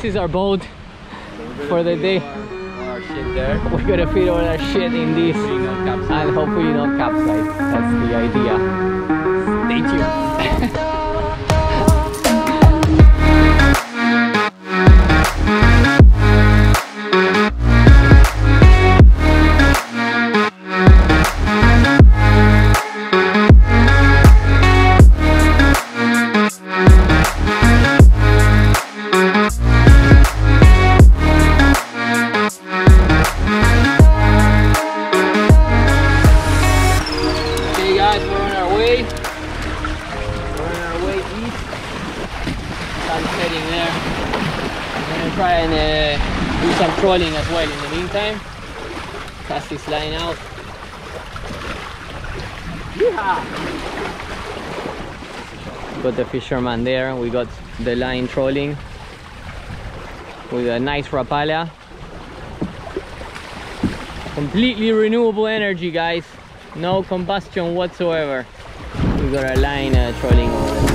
This is our boat for the day. Our there. We're gonna feed all our shit in this and hopefully not capsize. That's the idea. Stay tuned. Sun's setting there. I'm gonna try and uh, do some trolling as well in the meantime. Cast this line out. Yeehaw! Got the fisherman there. We got the line trolling with a nice rapala. Completely renewable energy, guys no combustion whatsoever. We got our line uh, trolling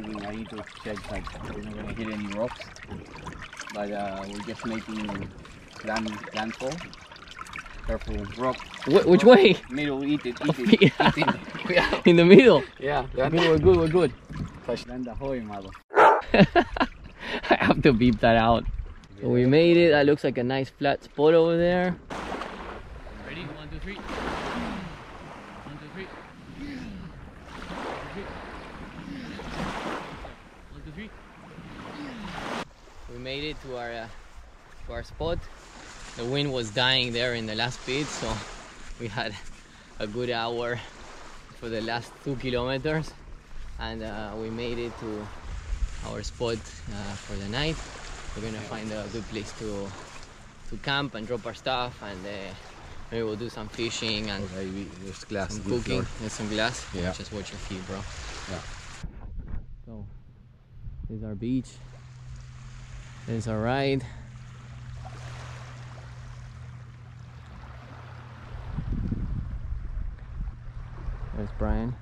Just making, I need to check like we're not gonna hit any rocks. But uh, we're just making land landfall. Careful, rock. Wh- which way? Middle, eat it, eat it, eat Yeah. it. Yeah, In the middle. yeah, we're good, we're good, we're good. Touch land ahoy, mother. I have to beep that out. So we made it. That looks like a nice flat spot over there. Ready? One, two, three. One, two, three. One, two, three. We made it to our uh, to our spot. The wind was dying there in the last bit, so we had a good hour for the last two kilometers, and uh, we made it to our spot uh, for the night. We're gonna find a good place to to camp and drop our stuff, and uh, maybe we'll do some fishing and Okay, there's glass. some cooking and some glass. Yeah. Just watch your feet, bro. Yeah. So, this is our beach. Our ride. There's Brian.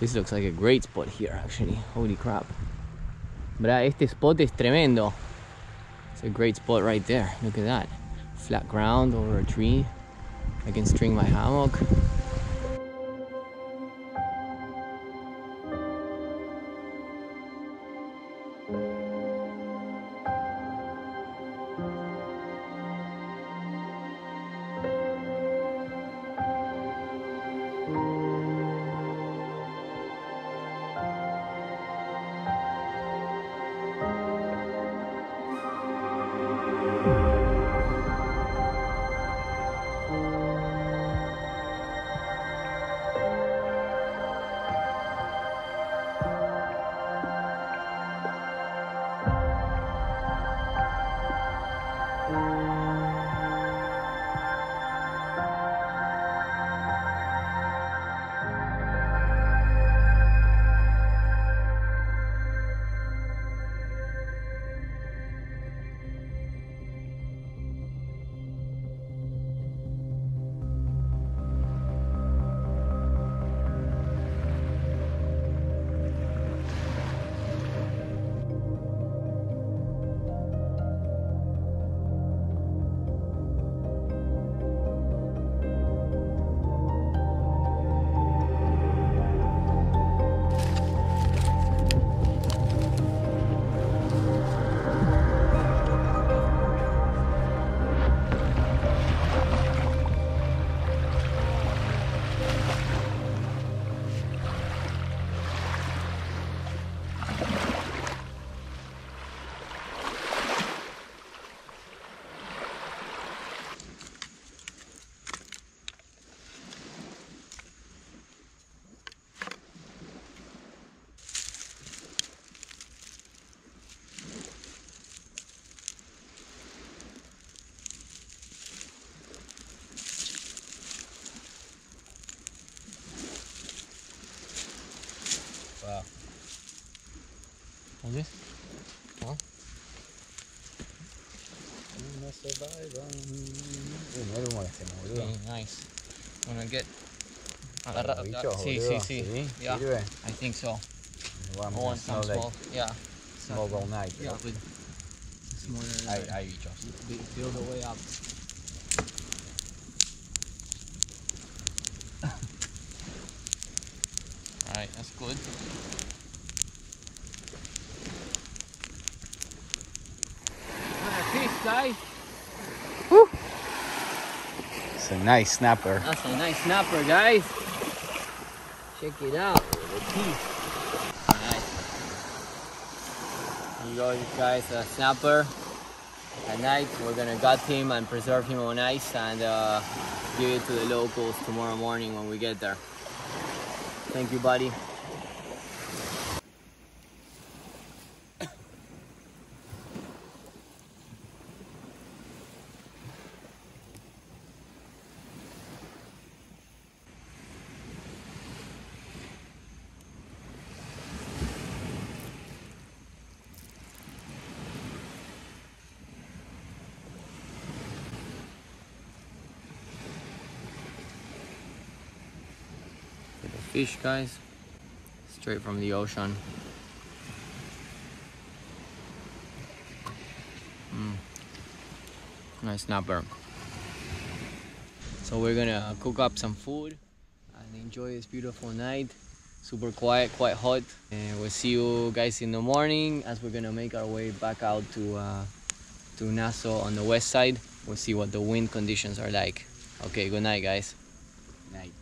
This looks like a great spot here, actually. Holy crap. Bra, este spot es tremendo. It's a great spot right there. Look at that. Flat ground over a tree. I can string my hammock. Hold this. No se vayan. Uy, no lo molestemos, boludo. Okay, nice. Wanna get ah, Agarra Agarra- uh, sí, sí, sí. Yeah. Sirve. I think so. Vamos, I want some like small. Yeah. smoke all night. Yeah, but smaller. Hay, hay bichos. The way up. Alright, that's good. Another fish, guys. It's a nice snapper. That's a nice snapper, guys. Check it out. The teeth. Nice. Here you go, guys. A snapper. At night, we're gonna gut him and preserve him on ice and uh, give it to the locals tomorrow morning when we get there. Thank you, buddy. Fish, guys. Straight from the ocean. Mm. Nice snapper. So we're gonna cook up some food and enjoy this beautiful night. Super quiet, quite hot. And we'll see you guys in the morning as we're gonna make our way back out to uh, to Nassau on the west side. We'll see what the wind conditions are like. Okay, good night, guys. Night.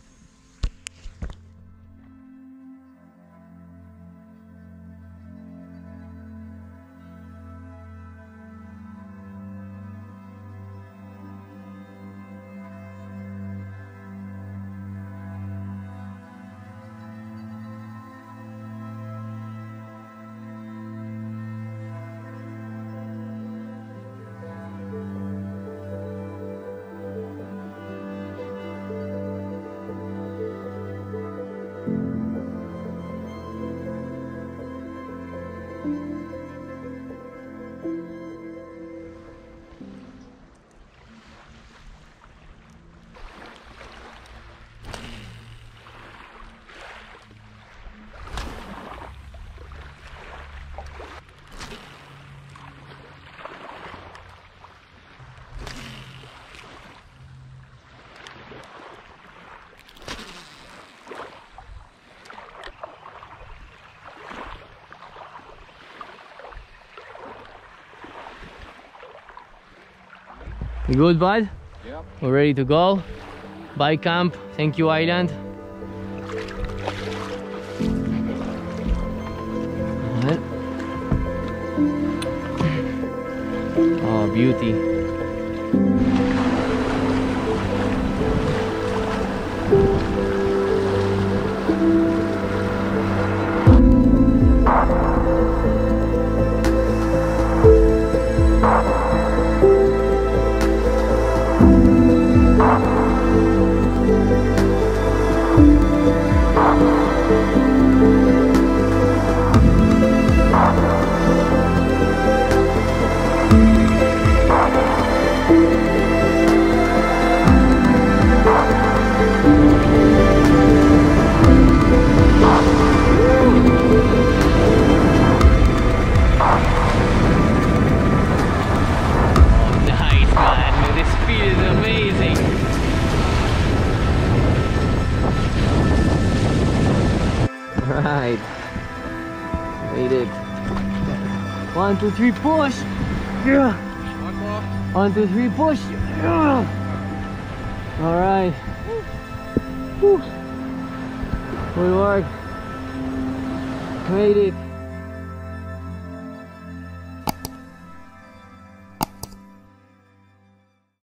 You good, bud? Yep. We're ready to go. Bye, camp. Thank you, Island. Oh, beauty. Oh, it. One, two, three, push. Yeah. One more. One, two, three, push. Yeah. All right. Whew. Good work. Made it.